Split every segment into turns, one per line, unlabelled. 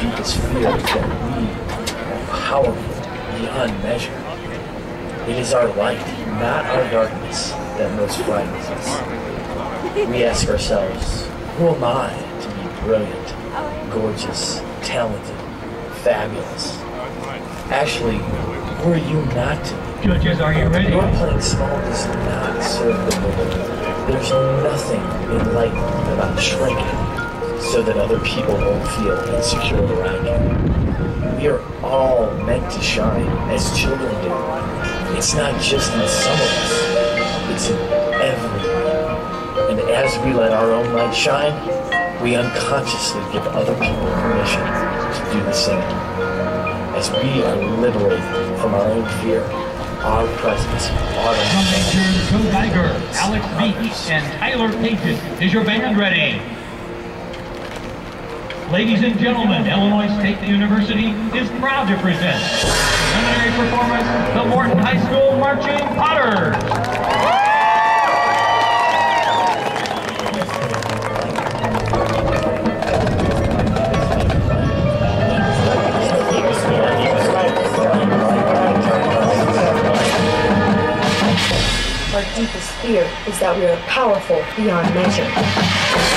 deepest fear is that we are powerful beyond measure. It is our light, not our darkness, that most frightens us. We ask ourselves, who am I to be brilliant, gorgeous, talented, fabulous? Actually, who are you not to be?
Judges, are you ready?
Your playing small does not serve the Lord. There's nothing enlightened about shrinking so that other people won't feel insecure around you. We are all meant to shine as children do. It's not just in some of us, it's in everyone. And as we let our own light shine, we unconsciously give other people permission to do the same. As we are liberated from our own fear, our presence automatically.
Joe Geiger, Alex Beach, and Tyler Pages. Is your band ready? Ladies and gentlemen, Illinois State University is proud to present preliminary performance, the Morton High School Marching Potters.
Our deepest fear is that we are powerful beyond measure.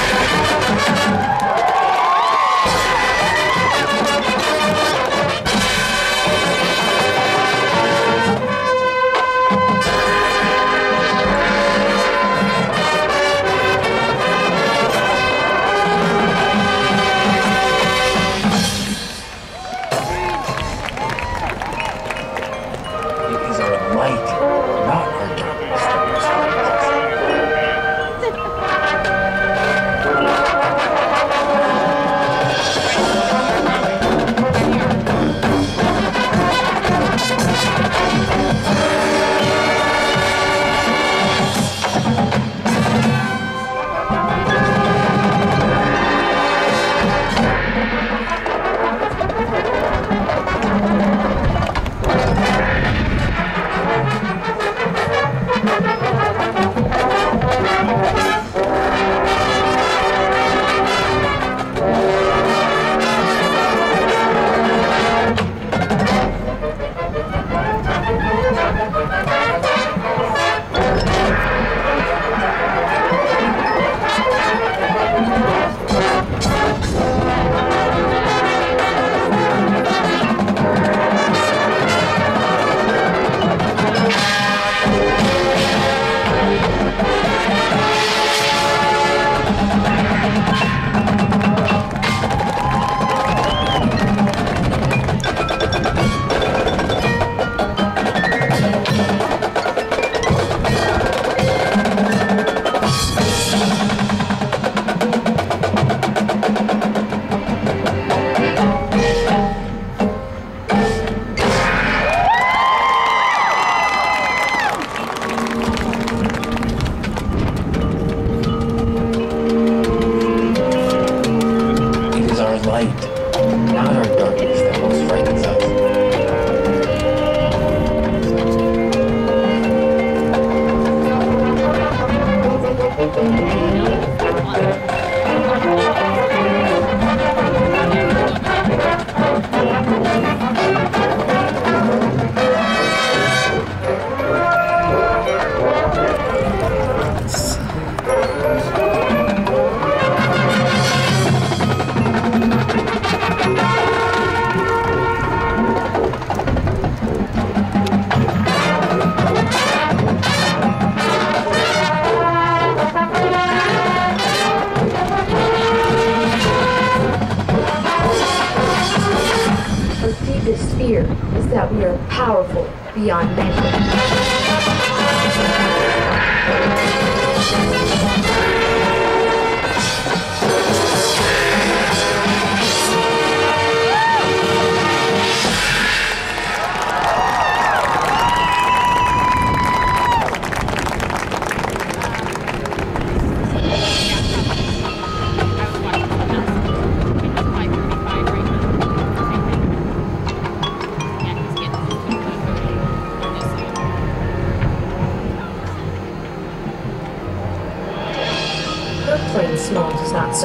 Light, not our darkness, that most frightens us. Our that
we are powerful beyond measure.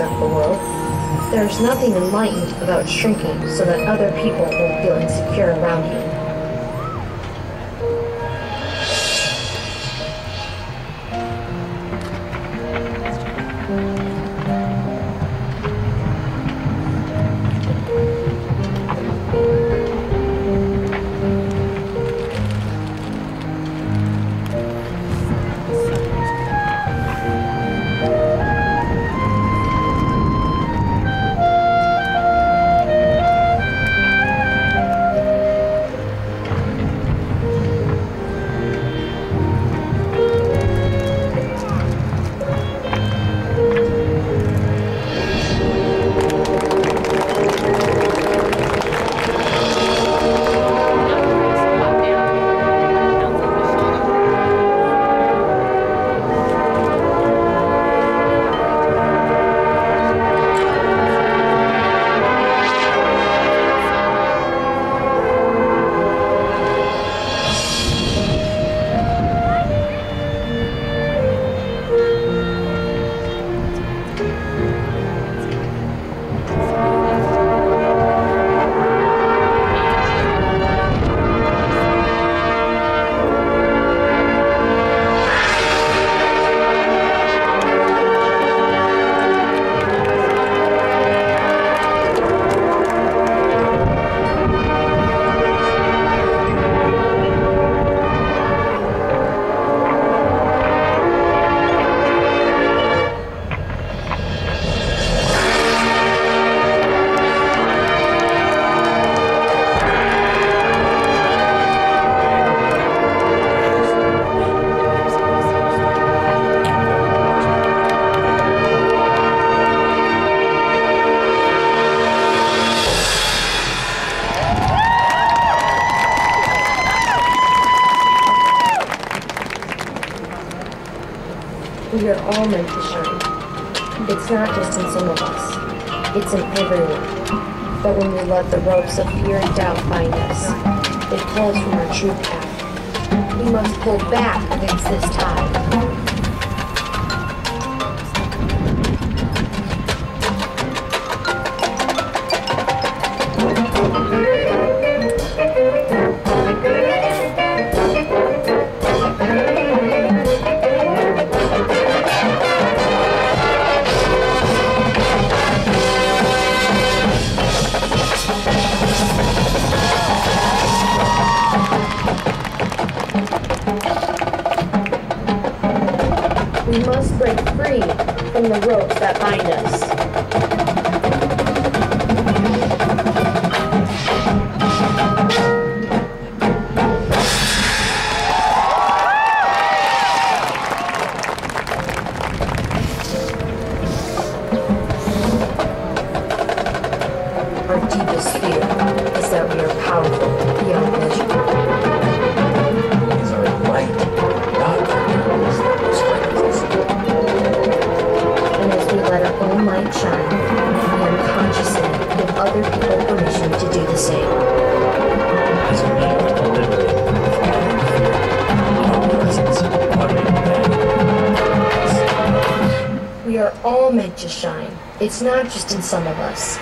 the world, there is nothing enlightened about shrinking so that other people will feel insecure around you. We are all meant to shine. It's not just in some of us, it's in everyone. But when we let the ropes of fear and doubt bind us, they pull us from our true path. We must pull back against this tide. We must break free from the ropes that bind us. Our deepest fear is that we are powerful all meant to shine. It's not just in some of us.